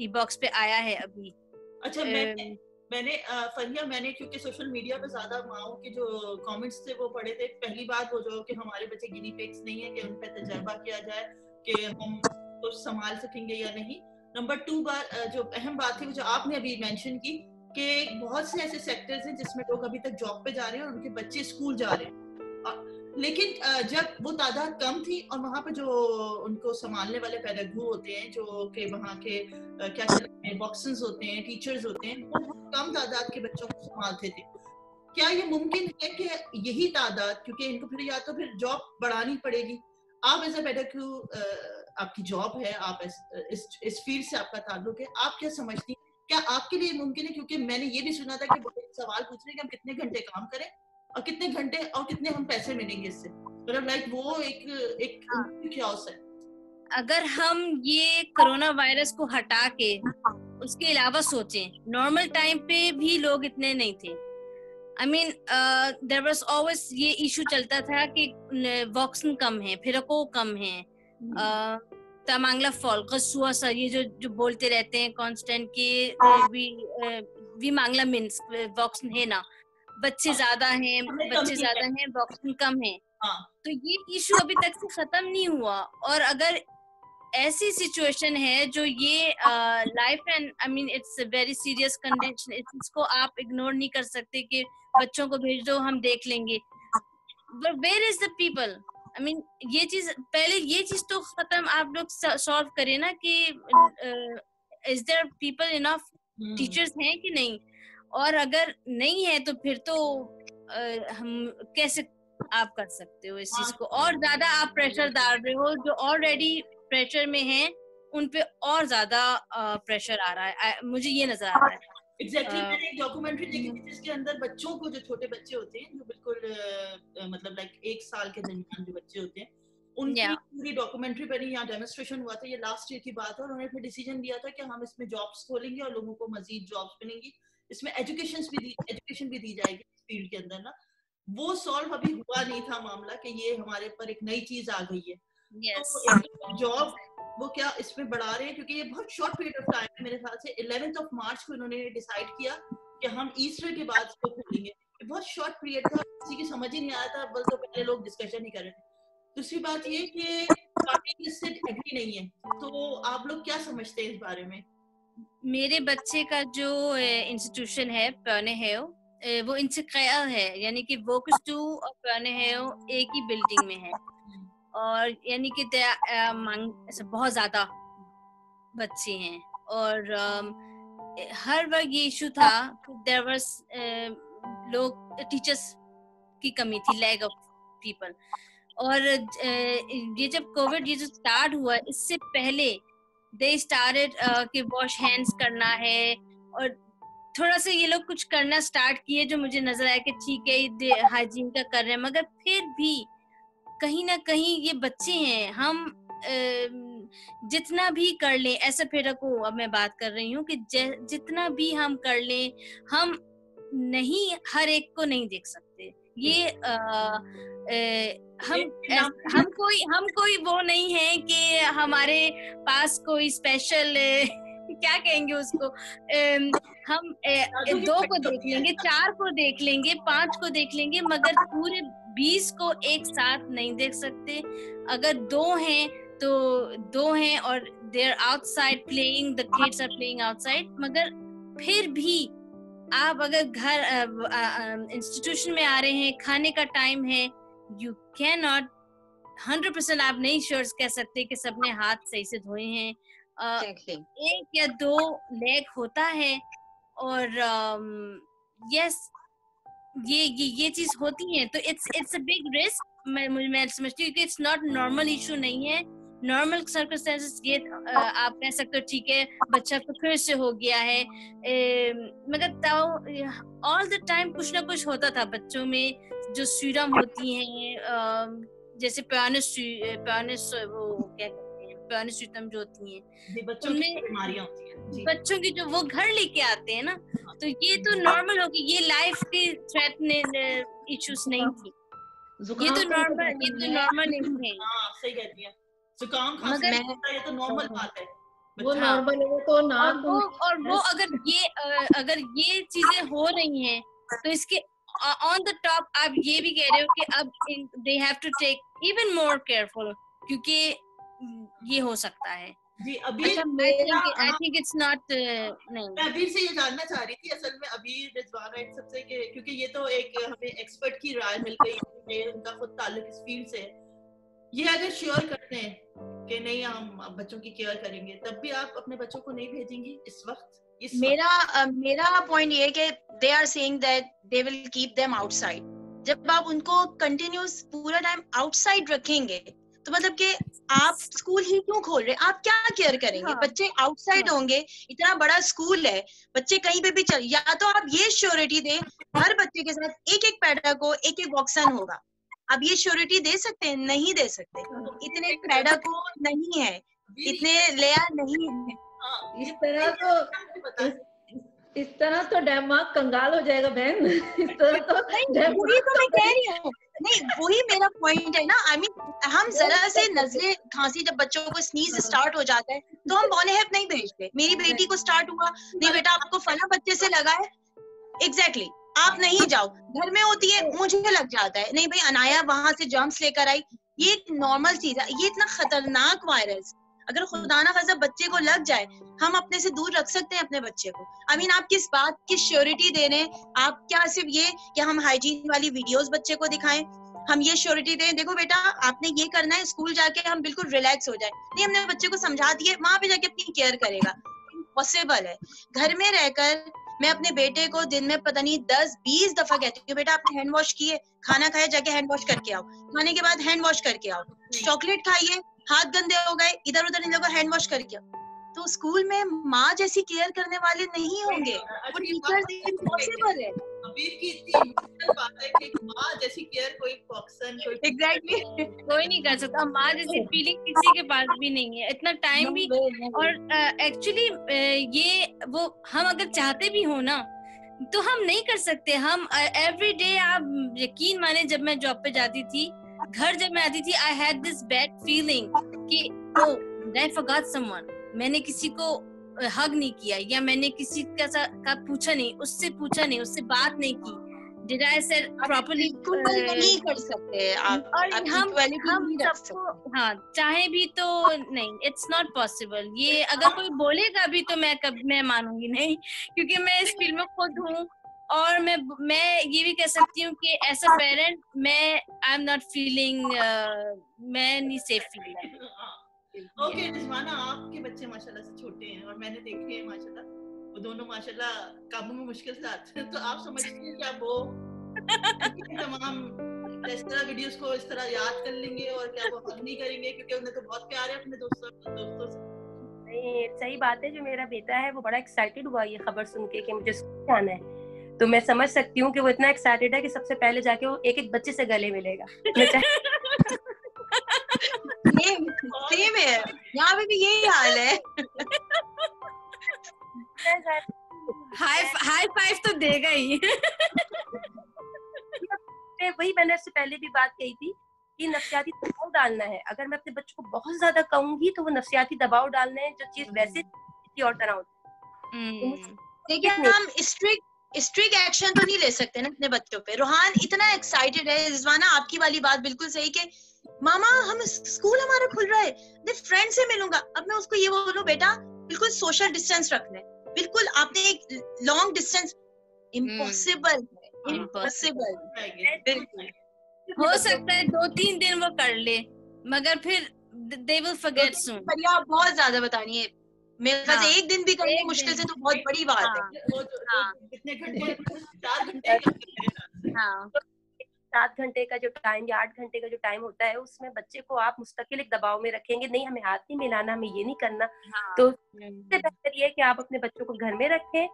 ई बॉक्स पे आया है अभी। अच्छा मैंने मैंने फरिया मैंने क्योंकि सोशल मीडिया पे ज़्यादा माओ के जो कमेंट्स थे वो पढ़े थे। पहली बात वो जो कि हमारे बच्चे गिनी पिग्स नहीं है कि उन पे तजर्बा किया जाए कि हम कुछ संभाल सकेंगे या नहीं। नंबर टू बात अ, जो अहम बात थी वो जो आपने अभी मेंशन की कि बहुत से ऐसे सेक्टर्स हैं जिसमें लोग अभी तक जॉब पे जा रहे हैं और उनके बच्चे स्कूल जा रहे हैं। लेकिन जब वो तादाद कम थी और वहाँ पे जो उनको संभालने वाले पैरागू होते हैं जो कि वहाँ के क्या कहते हैं बॉक्सर्स होते हैं टीचर्स होते हैं वो बहुत कम तादाद के बच्चों को संभालते थे। क्या ये मुमकिन है कि यही तादाद क्योंकि इनको फिर या तो फिर जॉब बढ़ानी पड़ेगी। आप एज अ पैरागू आपकी जॉब है आप इस, इस फ़ील्ड से आपका ताल्लुक है आप क्या समझती हैं क्या आपके लिए मुमकिन है? क्योंकि मैंने ये भी सुना था कि सवाल पूछ रहे हैं कि हम कितने घंटे काम करें और कितने घंटे और कितने हम पैसे मिलेंगे इससे? मतलब लाइक वो एक एक हाँ। ख्यास है। अगर हम ये कोरोना वायरस को हटा के उसके अलावा सोचें नॉर्मल टाइम पे भी लोग इतने नहीं थे। I mean there was always ये इशू चलता था कि वॉक्सन कम है फिरको कम है। uh, तमांगला फॉल कसूआ सर ये जो जो बोलते रहते हैं कांस्टेंट के वी वी मांगला मीन्स वॉक्सन है ना। बच्चे ज़्यादा हैं बच्चे ज़्यादा हैं। वॉक्सन कम है। हाँ। तो ये इशू अभी तक से खत्म नहीं हुआ। और अगर ऐसी सिचुएशन है जो ये life and I mean it's very serious condition इसको आप इग्नोर नहीं कर सकते कि बच्चों को भेज दो हम देख लेंगे। Where is the people I mean ये चीज़ पहले ये चीज़ तो खत्म आप लोग सॉल्व करें ना कि is there people enough teachers हैं कि नहीं? और अगर नहीं है तो फिर तो uh, हम कैसे आप कर सकते हो इस चीज़ को? और ज़्यादा आप प्रेशर डाल रहे हो जो ऑलरेडी प्रेशर में हैं उन पे और ज़्यादा प्रेशर आ रहा है। मुझे ये नज़र आ रहा है। एग्जैक्टली exactly, uh, मैंने एक डॉक्यूमेंट्री देखी थी जिसके अंदर बच्चों को जो छोटे बच्चे होते हैं जो बिल्कुल uh, मतलब लाइक like एक साल के दरमियान जो बच्चे होते हैं उनकी yeah. पूरी डॉक्यूमेंट्री बनी यहाँ डेमोन्स्ट्रेशन हुआ था ये लास्ट ईयर की बात है और उन्होंने फिर डिसीज़न लिया था कि हम इसमें जॉब्स खोलेंगे और लोगों को मजीद जॉब्स मिलेंगी। इसमें एजुकेशन भी दी एजुकेशन भी दी जाएगी इस फ़ील्ड के अंदर ना। वो सॉल्व अभी हुआ नहीं था मामला कि ये हमारे पर एक नई चीज़ आ गई है। जॉब वो क्या इसमें बढ़ा रहे हैं? क्योंकि ये बहुत शॉर्ट पीरियड ऑफ़ टाइम है मेरे ख्याल से। इलेवेंथ ऑफ़ मार्च को इन्होंने डिसाइड किया कि हम ईस्टर के बाद इसको खोलेंगे। बहुत शॉर्ट पीरियड था किसी की समझ ही नहीं आया था बस तो पहले लोग डिस्कशन ही कर रहे थे। दूसरी बात ये कि इससे एग्री नहीं है। तो आप लोग क्या समझते हैं इस बारे में? मेरे बच्चे का जो इंस्टीट्यूशन है पौने है वो इनसे ख्याल है। यानी कि वोकस टू और पौने है एक ही बिल्डिंग में है। और यानी कि बहुत ज़्यादा बच्चे हैं। और हर वक्त ये इशू था देर वॉज़ लोग टीचर्स की कमी थी लैग ऑफ़ पीपल और ये जब कोविड ये जो स्टार्ट हुआ, इससे पहले दे स्टार्टेड कि वॉश हैंड्स करना है और थोड़ा सा ये लोग कुछ करना स्टार्ट किए जो मुझे नज़र आया कि ठीक है हाइजीन का कर रहे हैं, मगर फिर भी कहीं ना कहीं ये बच्चे हैं हम जितना भी कर लें ऐसा फिर को अब मैं बात कर रही हूँ कि जितना भी हम कर लें हम नहीं हर एक को नहीं देख सकते। ये आ, आ, हम हम कोई हम कोई वो नहीं है कि हमारे पास कोई स्पेशल क्या कहेंगे उसको हम दो को देख लेंगे चार को देख लेंगे पाँच को देख लेंगे मगर पूरे बीस को एक साथ नहीं देख सकते अगर दो हैं तो दो हैं और there outside playing the kids are playing outside मगर फिर भी आप अगर घर इंस्टीट्यूशन में आ रहे हैं खाने का टाइम है you can not hundred percent आप नहीं श्योर कह सकते कि सबने हाथ सही से धोए हैं exactly. एक या दो लेग होता है और यस ये ये ये चीज़ होती है तो it's it's a big risk मैं मैं समझती हूँ इट्स नॉट नॉर्मल इशू नहीं है। नॉर्मल सर्कमस्टेंसेस ये आप कह सकते हो, ठीक है, बच्चा को फिर से हो गया है। मगर ऑल द टाइम कुछ ना कुछ होता था बच्चों में, जो सीरम होती हैं जैसे प्यानिस प्यानिस वो क्या प्यानिस्टम जो होती हैं बच्चों की बीमारियाँ होती हैं बच्चों की जो वो घर लेके आते हैं ना हाँ। तो ये तो नॉर्मल होगी ये लाइफ की थ्रेट इश्यूज़ नहीं थी। ये तो नॉर्मल ये तो नॉर्मल नहीं है। हाँ सही कहती है। जुकाम खांसी ये तो नॉर्मल बात है। वो नॉर्मल है तो ना और वो और वो अगर ये अगर ये चीज़ें हो रही हैं तो इसके ऑन द टॉप आप ये भी कह रहे हो कि अब they have to take even more careful क्योंकि ये हो सकता है। जी अभी आई थिंक इट्स नॉट नहीं। मैं अभी से ये जानना चाह रही थी असल में अभी रिजवाना इन सबसे कि क्योंकि ये तो एक हमें एक्सपर्ट की राय मिल गई है उनका खुद ताल्लुक इस फ़ील्ड से ये अगर श्योर करते हैं कि नहीं हम बच्चों की केयर करेंगे तब भी आप अपने बच्चों को नहीं भेजेंगी इस वक्त? इस मेरा uh, मेरा पॉइंट ये कि they are saying that they will keep them outside जब आप उनको कंटिन्यूस पूरा टाइम आउटसाइड रखेंगे तो मतलब कि आप स्कूल ही क्यों खोल रहे? आप क्या केयर करेंगे? हाँ, बच्चे आउटसाइड हाँ, होंगे इतना बड़ा स्कूल है बच्चे कहीं पे भी चल या तो आप ये श्योरिटी दें हर बच्चे के साथ एक एक पैडा को एक एक बॉक्सन होगा। आप ये श्योरिटी दे सकते हैं नहीं दे सकते? हाँ। इतने पैडा को नहीं है इतने लेयर नहीं है। हाँ, इस तरह तो इस, तरह तो दिमाग कंगाल हो जाएगा बहन। इस तरह तो वही तो मैं कह रही हूँ। नहीं वही मेरा पॉइंट है ना आई I मीन mean, हम जरा से नजले खांसी जब बच्चों को स्नीज स्टार्ट हो जाता है तो हम बॉनेहेप नहीं भेजते मेरी बेटी को स्टार्ट हुआ नहीं बेटा आपको फला बच्चे से लगा है? एग्जैक्टली exactly, आप नहीं जाओ घर में होती है मुझे लग जाता है नहीं भाई अनाया वहाँ से जर्म्स लेकर आई ये एक नॉर्मल चीज़ है ये इतना खतरनाक वायरस अगर खुदा ना खासा बच्चे को लग जाए हम अपने से दूर रख सकते हैं अपने बच्चे को। आई I मीन mean, आप किस बात की श्योरिटी दे रहे हैं आप क्या सिर्फ़ ये कि हम हाइजीन वाली वीडियोस बच्चे को दिखाएँ? हम ये श्योरिटी दें देखो बेटा आपने ये करना है स्कूल जाके हम बिल्कुल रिलैक्स हो जाए। नहीं हमने बच्चे को समझा दिए वहाँ पे जाके अपनी केयर करेगा। पॉसिबल है। घर में रहकर मैं अपने बेटे को दिन में पता नहीं दस बीस दफ़ा कहती हूँ बेटा आपने हैंड वॉश किए खाना खाया जाके हैंड वॉश करके आओ। खाने के बाद हैंड वॉश करके आओ। चॉकलेट खाइए हाथ गंदे हो गए इधर उधर इन लोगों हैंड वॉश करके। तो स्कूल में माँ जैसी केयर करने वाले नहीं होंगे। वो टीचर इम्पॉसिबल है। अबीर की इतनी बात कि माँ जैसी केयर कोई पर्सन कोई एग्जैक्टली कोई नहीं कर सकता। माँ जैसी फीलिंग किसी के पास भी नहीं है। इतना टाइम भी और एक्चुअली ये वो हम अगर चाहते भी हो ना तो हम नहीं कर सकते। हम एवरी डे आप यकीन माने जब मैं जॉब पे जाती थी घर जब मैं आती थी I had this bad feeling कि ओ आई फॉरगॉट समवन मैंने किसी को हग नहीं किया या मैंने किसी का, का पूछा नहीं उससे पूछा नहीं उससे बात नहीं की। डिड आई से प्रॉपर्ली नहीं कर सकते। आप और आप हम हम सबको हाँ चाहे भी तो नहीं इट्स नॉट पॉसिबल ये अगर कोई बोलेगा भी तो मैं कभी मैं मानूँगी नहीं क्योंकि मैं इस फ़ील्ड में खुद हूँ। और मैं मैं ये भी कह सकती हूँ कि एज अ पेरेंट मैं आई एम नॉट फीलिंग मैं नहीं सेफ़ फील ओके रिजवाना आपके बच्चे माशाल्लाह से छोटे हैं और मैंने देखे हैं माशाल्लाह। वो दोनों माशाल्लाह काबू में मुश्किल से आते हैं। तो आप समझते हैं क्या वो तमाम इस तरह वीडियोस को इस तरह याद कर लेंगे और क्या वो हग नहीं करेंगे क्योंकि उन्हें तो बहुत प्यार है अपने दोस्तों दोस्तों से। नहीं सही बात है जो मेरा बेटा है वो बड़ा एक्साइटेड हुआ ये खबर सुन के कि मुझे स्कूल जाना है। तो मैं समझ सकती हूँ कि वो इतना एक्साइटेड है कि सबसे पहले जाके वो एक एक बच्चे से गले मिलेगा। सेम है। यहाँ पे भी यही हाल है। हाई हाई फाइव तो देगा ही। वही मैंने उससे पहले भी बात कही थी कि नफसियाती दबाव डालना है। अगर मैं अपने बच्चों को बहुत ज़्यादा कहूँगी तो वो नफसियाती दबाव डालना है जो चीज़ वैसे किसी और तरह होती है। देखिए हम स्ट्रिक्ट स्ट्रिक्ट एक्शन तो नहीं ले सकते ना अपने बच्चों पे। रोहान इतना एक्साइटेड है रिजवाना आपकी वाली बात बिल्कुल सही कि मामा हम स्कूल हमारा खुल रहा है मैं फ्रेंड से मिलूँगा। अब मैं उसको ये बोलूँ बेटा बिल्कुल सोशल डिस्टेंस रखना है बिल्कुल आपने एक लॉन्ग डिस्टेंस इम्पॉसिबल इम्पॉसिबल हो सकता है दो तीन दिन वो कर ले मगर फिर दे विल फॉरगेट सून पर आप बहुत ज़्यादा बतानी है। मेरे ख्याल से एक दिन भी करनी मुश्किल से तो बहुत बड़ी बात है। चार घंटे हाँ। सात घंटे का जो टाइम या आठ घंटे का जो टाइम होता है उसमें बच्चे को आप मुस्तकिल एक दबाव में रखेंगे। नहीं हमें हाथ नहीं मिलाना हमें ये नहीं करना। हाँ, तो सबसे बेहतर ये कि आप अपने बच्चों को घर में रखें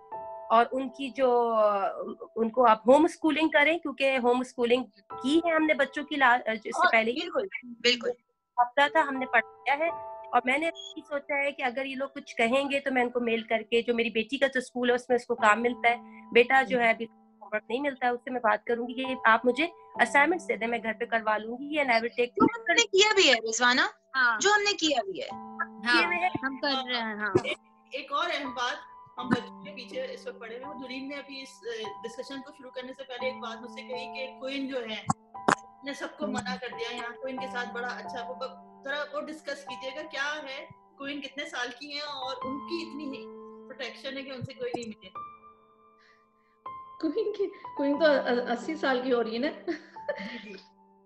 और उनकी जो उनको आप होम स्कूलिंग करें क्योंकि होम स्कूलिंग की है हमने बच्चों की इससे पहले बिल्कुल बिल्कुल। हफ़्ता था हमने पढ़ाया है। और मैंने सोचा है कि अगर ये लोग कुछ कहेंगे तो मैं उनको मेल करके जो मेरी बेटी का जो स्कूल है उसमें उसको काम मिलता है। बेटा जो है अभी होमवर्क नहीं मिलता है उससे मैं बात करूँगी कि आप मुझे असाइनमेंट दे दें मैं घर पे करवा लूँगी एंड आई विल टेक जो हमने किया भी है रिजवाना हाँ। जो हमने किया भी है। हाँ हम कर रहे हैं हाँ। एक और अहम बात हम बच्चों के पीछे इस वक्त पढ़े हुए दुरीन ने अभी इस डिस्कशन को शुरू करने से पहले एक बात मुझसे कही कि क्वीन जो है ने सबको मना कर दिया। यहाँ क्वीन के साथ बड़ा अच्छा वो थोड़ा वो डिस्कस कीजिएगा क्या है क्वीन कितने साल की है और उनकी इतनी प्रोटेक्शन है कि उनसे कोई नहीं मिले। क्वीन की क्वीन तो अस्सी साल की हो रही है ना?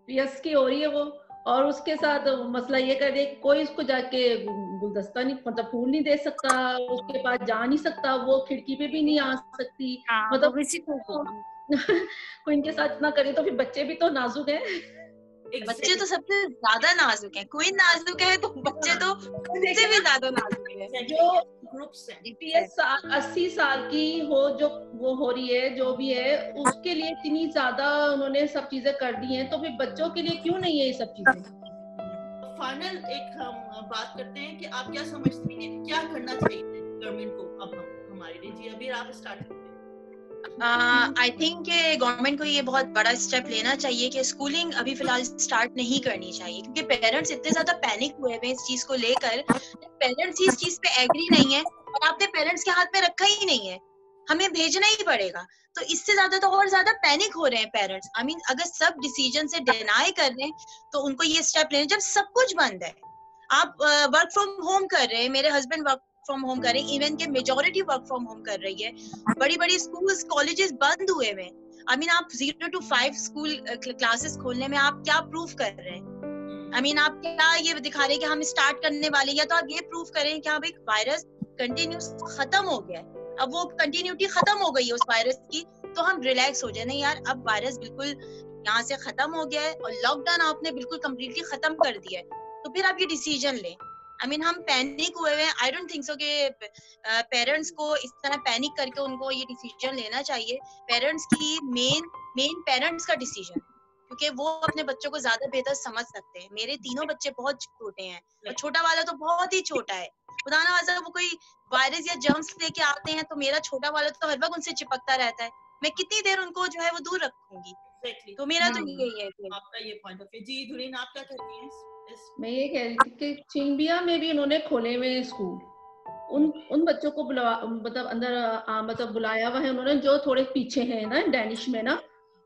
यस की हो रही है वो और उसके साथ मसला ये कर दिया कोई उसको जाके गुलदस्ता नहीं मतलब फूल नहीं दे सकता उसके पास जा नहीं सकता वो खिड़की पे भी नहीं आ सकती। हाँ, मतलब किसी को इनके साथ इतना करे तो फिर बच्चे भी तो नाजुक हैं। बच्चे तो सबसे ज़्यादा नाजुक है। कोई नाजुक है तो बच्चे तो उनसे भी ज़्यादा नाजुक है। जो ग्रुप्स हैं अस्सी साल की हो जो वो हो रही है जो भी है उसके लिए इतनी ज़्यादा उन्होंने सब चीज़ें कर दी हैं तो फिर बच्चों के लिए क्यों नहीं है ये सब चीज़ें? फाइनल एक हम बात करते हैं कि आप क्या समझते हैं क्या करना चाहिए गवर्नमेंट को अब हम हमारे लिए? जी अभी आप स्टार्ट आई थिंक गवर्नमेंट को ये बहुत बड़ा स्टेप लेना चाहिए कि स्कूलिंग अभी फ़िलहाल स्टार्ट नहीं करनी चाहिए, क्योंकि पेरेंट्स इतने ज़्यादा पैनिक हुए हैं इस चीज़ को लेकर। पेरेंट्स इस चीज़ पे एग्री नहीं है और आपने पेरेंट्स के हाथ में रखा ही नहीं है। हमें भेजना ही पड़ेगा। तो इससे ज़्यादा तो और ज़्यादा पैनिक हो रहे हैं पेरेंट्स आई मीन अगर सब डिसीज़न से डिनाई कर रहे हैं तो उनको ये स्टेप लेने। जब सब कुछ बंद है, आप वर्क फ्रॉम होम कर रहे हैं, मेरे हस्बैंड वर्क फ्रॉम होम कर रहे हैं इवन के मेजोरिटी वर्क फ्रॉम होम कर रही है। बड़ी बड़ी स्कूल्स कॉलेजेस बंद हुए हुए आई मीन आप zero to five school classes खोलने में आप क्या प्रूफ कर रहे हैं? आई मीन आप क्या ये दिखा रहे हैं कि हम स्टार्ट करने वाले या तो आप ये प्रूफ करें कि हाँ भाई वायरस कंटिन्यूस खत्म हो गया है। अब वो कंटिन्यूटी खत्म हो गई है उस वायरस की तो हम रिलैक्स हो जाए। नहीं यार, अब वायरस बिल्कुल यहाँ से खत्म हो गया है और लॉकडाउन आपने बिल्कुल कम्प्लीटली खत्म कर दिया है। तो फिर आप ये डिसीज़न लें। आई मीन हम पैनिक हुए हुए आई डोंट थिंक सो कि पेरेंट्स को इस तरह पैनिक करके उनको ये डिसीज़न लेना चाहिए। पेरेंट्स की मेन मेन पेरेंट्स का डिसीज़न क्योंकि वो अपने बच्चों को ज़्यादा बेहतर समझ सकते हैं। मेरे तीनों बच्चे बहुत छोटे हैं। और छोटा वाला तो बहुत ही छोटा है। खुदा ना वाजा वो कोई वायरस या जर्म्स लेके आते हैं तो मेरा छोटा वाला तो हर वक्त उनसे चिपकता रहता है। मैं कितनी देर उनको जो है वो दूर रखूँगी? Exactly. तो मेरा तो हाँ। यही है आपका ये पॉइंट ऑफ़ व्यू जी धुरीन आप क्या कहती हैं? मैं ये कह रही थी कि चिंबिया में भी उन्होंने खोले हुए स्कूल। उन उन बच्चों को बुला मतलब अंदर आ, मतलब बुलाया हुआ है उन्होंने जो थोड़े पीछे हैं ना डेनिश में ना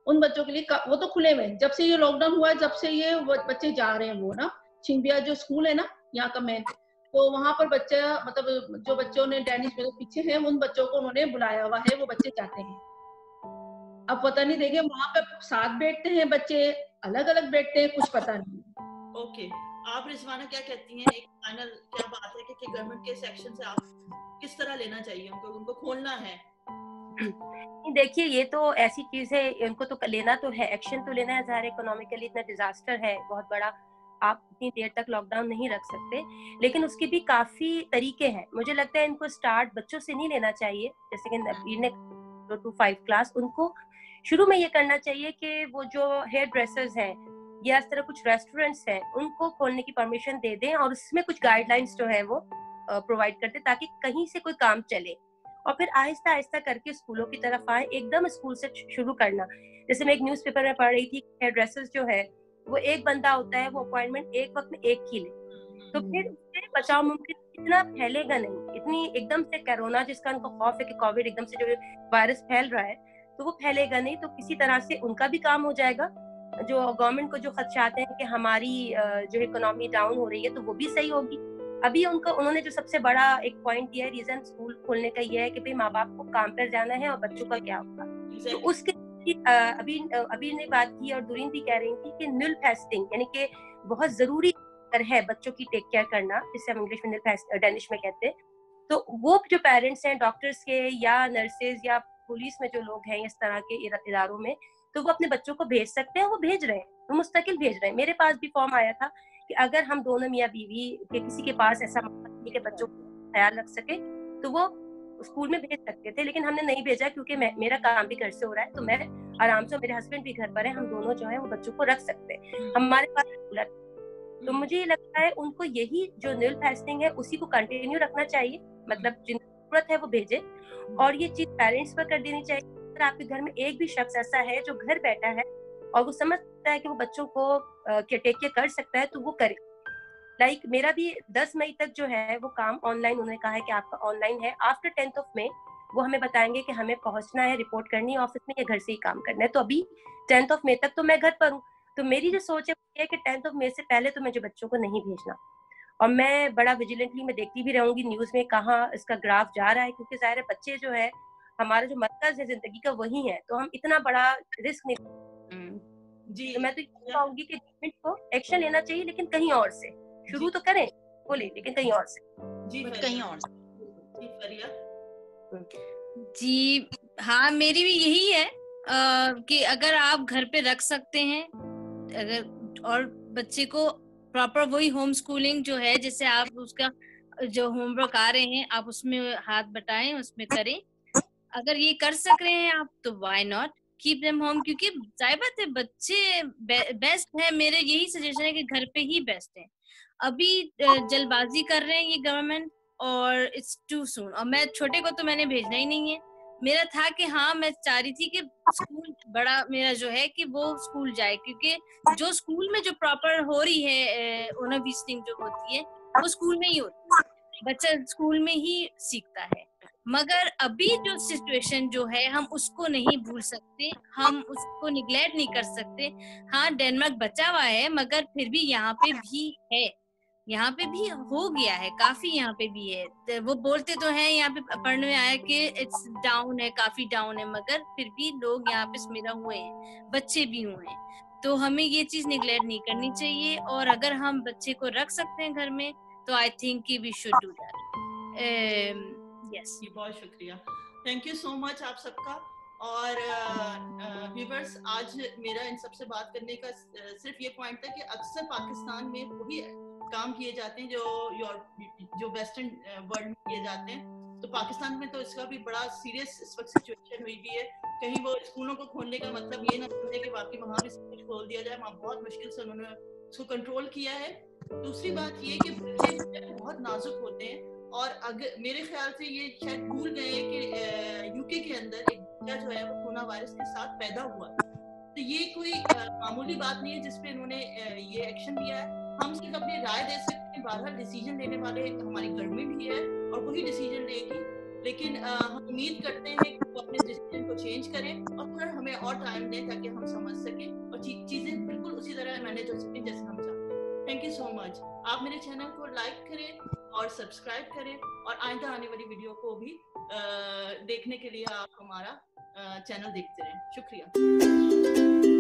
उन बच्चों के लिए वो तो खुले हुए जब से ये लॉकडाउन हुआ है जब से ये बच्चे जा रहे हैं वो ना चिंबिया जो स्कूल है ना यहाँ का मेन तो वहाँ पर बच्चा मतलब जो बच्चों ने डैनिश में पीछे हैं उन बच्चों को उन्होंने बुलाया हुआ है वो बच्चे जाते हैं। अब पता नहीं देखे वहाँ पे साथ बैठते हैं बच्चे अलग अलग बैठते हैं कुछ पता नहीं। ओके आप रिजवाना क्या कहती हैं? एक फाइनल क्या बात है कि गवर्नमेंट के सेक्शन से आप किस तरह लेना चाहिए उनको? उनको खोलना है। देखिए, ये तो ऐसी चीज़ है, इनको तो लेना तो है एक्शन तो लेना है, ज़ाहिर इकोनॉमिकली इतना डिजास्टर है, बहुत बड़ा। आप इतनी देर तक लॉकडाउन नहीं रख सकते, लेकिन उसके भी काफ़ी तरीके हैं। मुझे लगता है इनको स्टार्ट बच्चों से नहीं लेना चाहिए, जैसे कि नबीर ने टू फाइव क्लास उनको शुरू में ये करना चाहिए कि वो जो हेयर ड्रेसर्स हैं या इस तरह कुछ रेस्टोरेंट्स हैं उनको खोलने की परमिशन दे दें और उसमें कुछ गाइडलाइंस जो है वो प्रोवाइड करते ताकि कहीं से कोई काम चले। और फिर आहिस्ता आहिस्ता करके स्कूलों की तरफ़ आए एकदम स्कूल से शुरू करना। जैसे मैं एक न्यूज़पेपर में पढ़ रही थी हेयर ड्रेसर्स जो है वो एक बंदा होता है वो अपॉइंटमेंट एक वक्त में एक ही ले। तो फिर उससे बचाव मुमकिन इतना फैलेगा नहीं इतनी एकदम से कोरोना जिसका उनको खौफ है कि कोविड एकदम से जो वायरस फैल रहा है तो वो फैलेगा नहीं तो किसी तरह से उनका भी काम हो जाएगा जो गवर्नमेंट को जो खदशात हैं कि हमारी जो इकोनॉमी डाउन हो रही है तो वो भी सही होगी। अभी उनका उन्होंने जो सबसे बड़ा एक पॉइंट दिया है रीजन स्कूल खोलने का ये है कि भाई माँ बाप को काम पर जाना है और बच्चों का क्या होगा। तो उसके अभी अभी ने बात की और दुरीन भी कह रही थी कि नुल फेस्टिंग यानी कि बहुत ज़रूरी है बच्चों की टेक केयर करना जिसे हम इंग्लिश में डेनिश में कहते हैं। तो वो जो पेरेंट्स हैं डॉक्टर्स के या नर्सेज या पुलिस में जो लोग हैं इस तरह के इदारों में तो वो अपने बच्चों को भेज सकते हैं वो भेज रहे हैं वो मुस्तकिल भेज रहे हैं। मेरे पास भी फॉर्म आया था कि अगर हम दोनों मियाँ बीवी के किसी के पास ऐसा के बच्चों को ख्याल रख सके तो वो स्कूल में भेज सकते थे लेकिन हमने नहीं भेजा क्योंकि मेरा काम भी घर से हो रहा है तो मैं आराम से मेरे हस्बैंड भी घर पर है हम दोनों जो है वो बच्चों को रख सकते हैं। हम्म। हमारे पास तो मुझे ये लगता है उनको यही जो नील फास्टिंग है उसी को कंटिन्यू रखना चाहिए मतलब जिन ज़रूरत है वो भेजे। और ये चीज़ पेरेंट्स पर कर देनी चाहिए। अगर आपके घर में एक भी शख्स ऐसा है जो घर बैठा है और वो समझता है कि वो बच्चों को टेक केयर कर सकता है तो वो करे। लाइक like, मेरा भी 10 मई तक जो है वो काम ऑनलाइन उन्होंने कहा है कि आपका ऑनलाइन है। आफ्टर टेंथ ऑफ़ मे वो हमें बताएँगे कि हमें पहुँचना है रिपोर्ट करनी है ऑफ़िस में या घर से ही काम करना है। तो अभी टेंथ ऑफ़ मे तक तो मैं घर पर हूँ। तो मेरी जो सोच है वो कि टेंथ ऑफ़ मे से पहले तो मुझे बच्चों को नहीं भेजना। और मैं बड़ा विजिलेंटली मैं देखती भी रहूँगी न्यूज़ में कहाँ इसका ग्राफ जा रहा है क्योंकि ज़ाहिर है बच्चे जो है हमारा जो मरकज है ज़िंदगी का वही है तो हम इतना बड़ा रिस्क नहीं हम्म। जी। तो मैं तो ये कहूँगी कि गवर्नमेंट को एक्शन लेना चाहिए लेकिन कहीं और से। शुरू तो करें बोले लेकिन कहीं और से। जी कहीं और से। जी हाँ मेरी भी यही है आ, कि अगर आप घर पे रख सकते हैं अगर और बच्चे को प्रॉपर वही होम स्कूलिंग जो है जैसे आप उसका जो होमवर्क आ रहे हैं आप उसमें हाथ बटाएँ उसमें करें। अगर ये कर सक रहे हैं आप तो why not keep them home क्योंकि ज़ाहिर बात है, बच्चे बेस्ट है, मेरे यही सजेशन है कि घर पे ही बेस्ट है। अभी जल्दबाजी कर रहे हैं ये गवर्नमेंट और इट्स टू सून और मैं, छोटे को तो मैंने भेजना ही नहीं है। मेरा था कि हाँ मैं चाह रही थी कि स्कूल बड़ा मेरा जो है कि वो स्कूल जाए, क्योंकि जो स्कूल में जो प्रॉपर हो रही है ओनर विजिटिंग जो होती है, वो स्कूल में ही होती है। बच्चा स्कूल में ही सीखता है। मगर अभी जो सिचुएशन जो है, हम उसको नहीं भूल सकते, हम उसको निग्लेक्ट नहीं कर सकते। हाँ डेनमार्क बचा हुआ है, मगर फिर भी यहाँ पे भी है। यहाँ पे भी हो गया है, काफ़ी यहाँ पे भी है। तो वो बोलते तो हैं, यहाँ पे पढ़ने में आया कि इट्स डाउन है, काफ़ी डाउन है, मगर फिर भी लोग यहाँ पे स्मिरा हुए हैं, बच्चे भी हुए हैं। तो हमें ये चीज़ निग्लेक्ट नहीं करनी चाहिए और अगर हम बच्चे को रख सकते हैं घर में तो आई थिंक की we should do that yes. बहुत शुक्रिया। थैंक यू सो मच आप सबका। और व्यूवर्स uh, uh, आज मेरा इन सबसे बात करने का सिर्फ़ ये पॉइंट था कि अक्सर पाकिस्तान में वही काम किए जाते हैं जो जो वेस्टर्न वर्ल्ड में किए जाते हैं। तो पाकिस्तान में तो इसका भी बड़ा सीरियस इस वक्त सिचुएशन हुई भी है। कहीं वो स्कूलों को खोलने का मतलब ये ना समझे कि बाकी वहाँ भी सब कुछ खोल दिया जाए वहाँ बहुत मुश्किल से उन्होंने उसको कंट्रोल किया है। दूसरी बात ये कि बच्चे बहुत नाजुक होते हैं। और अगर मेरे ख्याल से ये शायद भूल गए कि यूके के अंदर एक बच्चा जो है वो कोरोना वायरस के साथ पैदा हुआ। तो ये कोई मामूली बात नहीं है जिसपे इन्होंने ये एक्शन लिया है। हम सिर्फ़ अपनी राय दे सकते हैं बारह डिसीज़न लेने वाले हमारी गवर्नमेंट ही है और वही डिसीज़न लेगी। लेकिन हम उम्मीद करते हैं कि वो अपने डिसीज़न को चेंज करें और थोड़ा हमें और टाइम दें ताकि हम समझ सकें और चीज़ें बिल्कुल उसी तरह मैनेज हो सकें जैसे हम चाहते हैं। थैंक यू सो मच आप मेरे चैनल को लाइक करें और सब्सक्राइब करें और आइंदा आने वाली वीडियो को भी देखने के लिए आप हमारा चैनल देखते रहें। शुक्रिया।